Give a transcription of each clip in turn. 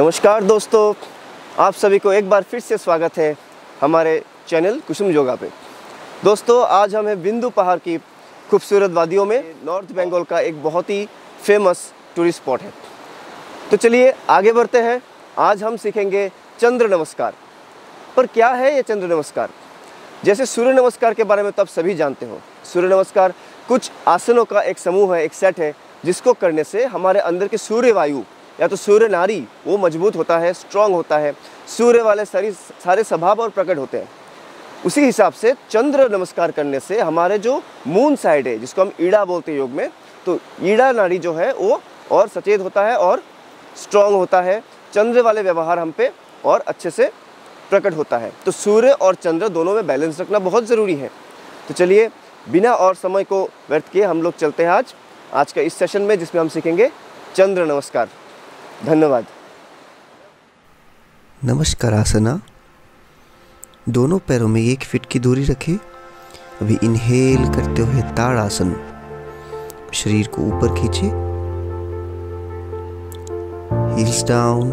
नमस्कार दोस्तों, आप सभी को एक बार फिर से स्वागत है हमारे चैनल कुसुम योगा पे। दोस्तों, आज हम हैं बिंदु पहाड़ की खूबसूरत वादियों में नॉर्थ बंगाल का एक बहुत ही फ़ेमस टूरिस्ट स्पॉट है। तो चलिए आगे बढ़ते हैं। आज हम सीखेंगे चंद्र नमस्कार। पर क्या है ये चंद्र नमस्कार? जैसे सूर्य नमस्कार के बारे में तो आप सभी जानते हो। सूर्य नमस्कार कुछ आसनों का एक समूह है, एक सेट है, जिसको करने से हमारे अंदर के सूर्य वायु या तो सूर्य नारी, वो मज़बूत होता है स्ट्रांग होता है। सूर्य वाले सारी, सारे स्वभाव और प्रकट होते हैं। उसी हिसाब से चंद्र नमस्कार करने से हमारे जो मून साइड है, जिसको हम ईड़ा बोलते हैं योग में तो ईड़ा नाड़ी जो है, वो और सचेत होता है और स्ट्रांग होता है। चंद्र वाले व्यवहार हम पे और अच्छे से प्रकट होता है। तो सूर्य और चंद्र दोनों में बैलेंस रखना बहुत ज़रूरी है। तो चलिए, बिना और समय को व्यर्थ किए हम लोग चलते हैं आज। आज का इस सेशन में जिसमें हम सीखेंगे चंद्र नमस्कार। धन्यवाद। नमस्कार आसना। दोनों पैरों में एक फिट की दूरी रखें। अभी इनहेल करते हुए ताड़ आसन। शरीर को ऊपर खींचे। हील्स डाउन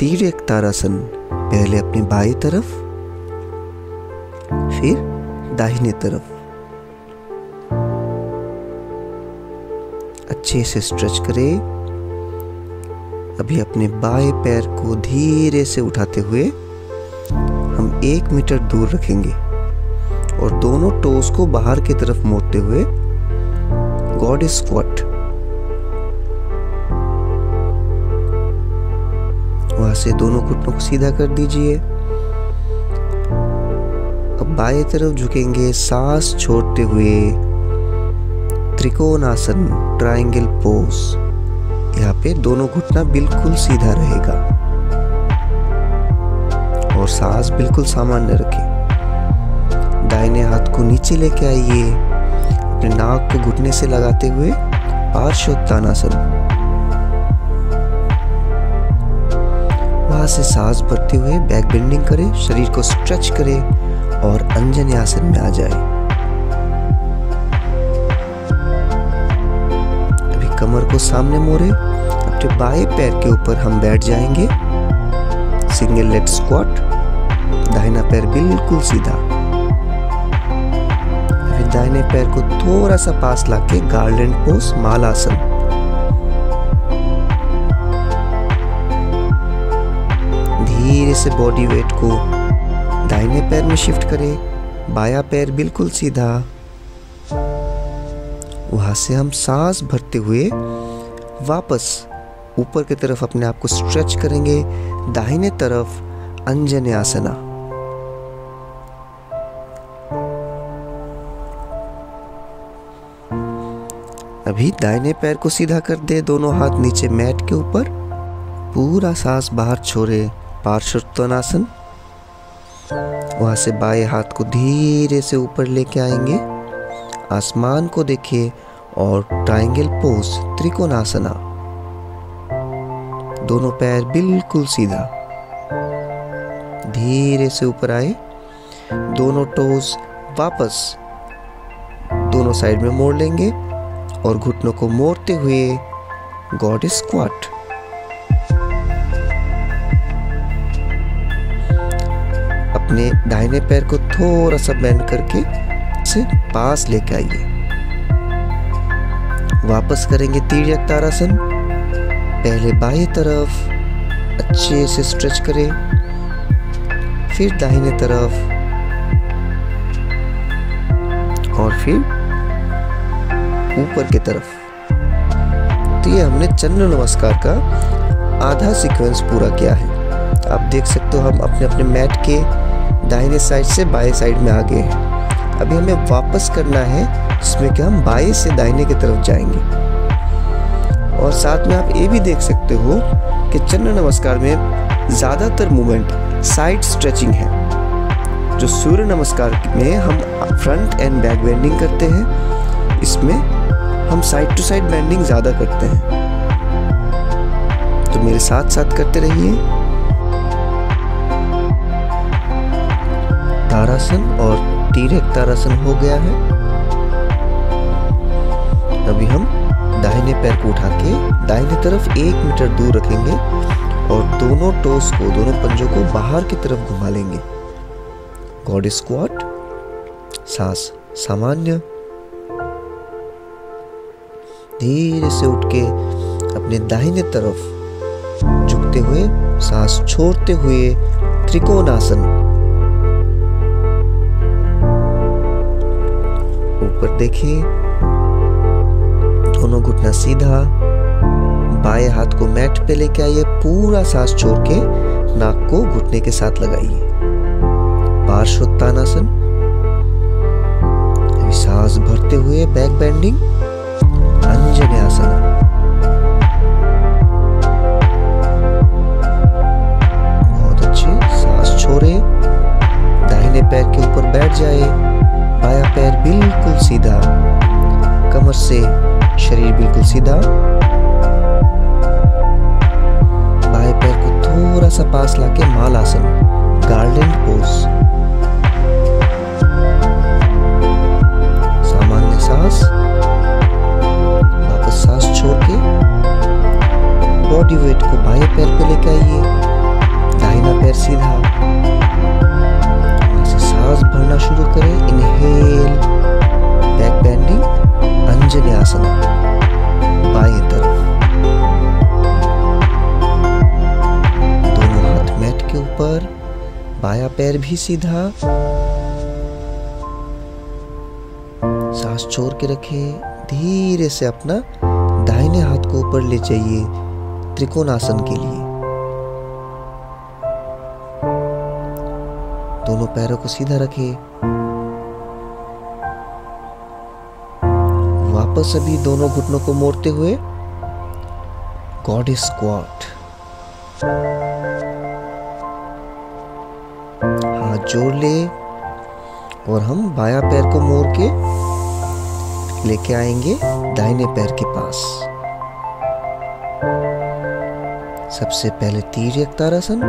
तीर्यक तारासन पहले अपने बाई तरफ़, फिर दाहिने तरफ़। अच्छे से स्ट्रेच करें। अभी अपने बाएँ पैर को धीरे से उठाते हुए हम एक मीटर दूर रखेंगे और दोनों टोस को बाहर की तरफ़ मोड़ते हुए गॉड स्क्वाट। वहाँ से दोनों घुटनों को सीधा कर दीजिए। अब बाएँ तरफ़ झुकेंगे सांस छोड़ते हुए त्रिकोण आसन ट्राइंगल पोज। यहाँ पे दोनों घुटना बिल्कुल सीधा रहेगा। और सांस बिल्कुल सामान्य रखें। दाहिने हाथ को नीचे लेके आइए। अपने नाक को घुटने से लगाते हुए पार्श्वोत्तानासन। वहाँ से सांस भरते हुए बैक बेंडिंग करें, शरीर को स्ट्रेच करें और अंजन आसन में आ जाए। कमर को सामने मोड़े। अपने बाएँ पैर के ऊपर हम बैठ जाएँगे सिंगल लेग स्क्वाट दाहिना पैर बिल्कुल सीधा। अभी दाहिने पैर को थोड़ा सा पास लाके गार्डन पोज मालासन। धीरे से बॉडी वेट को दाहिने पैर में शिफ्ट करें, बाया पैर बिल्कुल सीधा। वहाँ से हम सांस भरते हुए वापस ऊपर की तरफ़ अपने आप को स्ट्रेच करेंगे, दाहिने तरफ़ अंजन आसना अभी दाहिने पैर को सीधा कर दे, दोनों हाथ नीचे मैट के ऊपर। पूरा सांस बाहर छोड़े, पार्श्वोत्तानासन। वहाँ से बाएँ हाथ को धीरे से ऊपर लेके आएँगे। आसमान को देखिए और ट्रायंगल पोज त्रिकोणासना। दोनों पैर बिल्कुल सीधा। धीरे से ऊपर आए। दोनों टोज वापस। दोनों साइड में मोड़ लेंगे और घुटनों को मोड़ते हुए गॉड स्क्वाट अपने दाहिने पैर को थोड़ा सा बेंड करके से पास लेके आइए। वापस करेंगे तीर्यक तारासन। पहले बाएँ तरफ़ अच्छे से स्ट्रेच करें। फिर दाहिने तरफ़। और फिर ऊपर की तरफ़। तो ये हमने चंद्र नमस्कार का आधा सीक्वेंस पूरा किया है। आप देख सकते हो हम अपने अपने मैट के दाहिने साइड से बाएँ साइड में आ गए हैं। अभी हमें वापस करना है, जिसमें कि हम बाएँ से दाहिने की तरफ़ जाएँगे। और साथ में आप ये भी देख सकते हो कि चंद्र नमस्कार में ज़्यादातर मूवमेंट साइड स्ट्रेचिंग है, जो सूर्य नमस्कार में हम फ्रंट एंड बैक बेंडिंग करते हैं। इसमें हम साइड टू साइड बेंडिंग ज़्यादा करते हैं। तो मेरे साथ साथ करते रहिए। तारासन और तीरक तारासन हो गया है। अभी हम दाहिने पैर को उठा के दाहिने तरफ़ एक मीटर दूर रखेंगे और दोनों टोस को, दोनों पंजों को बाहर की तरफ़ घुमा लेंगे। गॉड स्क्वाट सांस सामान्य। धीरे से उठ के अपने दाहिने तरफ़ झुकते हुए, सांस छोड़ते हुए त्रिकोणासन ऊपर देखिए दोनों घुटना सीधा, बाएँ हाथ को मैट पे लेके आइए, पूरा सांस छोड़ के नाक को घुटने के साथ लगाइए। पार्श्वोत्तानासन सांस भरते हुए बैक बेंडिंग। सीधा। बाएँ पैर को थोड़ा सा पास लाके माल आसन गार्डन पोज सामान्य सांस, वापस सांस छोड़ के बॉडी वेट को बाएँ पैर पे लेके आइए। दाहिना पैर सीधा। बाया पैर भी सीधा। सांस छोड़ के रखे, धीरे से अपना दाहिने हाथ को ऊपर ले जाइए त्रिकोणासन के लिए। दोनों पैरों को सीधा रखे। वापस अभी दोनों घुटनों को मोड़ते हुए गॉड स्क्वाट हाथ जोड़ ले और हम बाया पैर को मोड़ के लेके आएँगे दाहिने पैर के पास। सबसे पहले तीर तारासन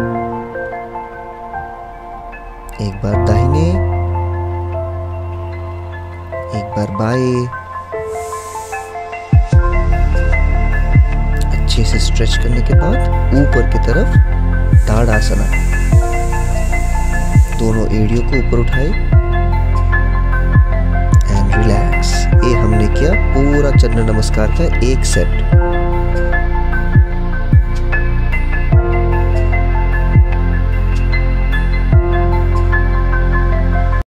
एक बार दाहिने, एक बार बाएँ। अच्छे से स्ट्रेच करने के बाद ऊपर की तरफ़ ताड़ासना। दोनों एड़ियों को ऊपर उठाए। एंड रिलैक्स ये हमने किया, पूरा चंद्र नमस्कार का एक सेट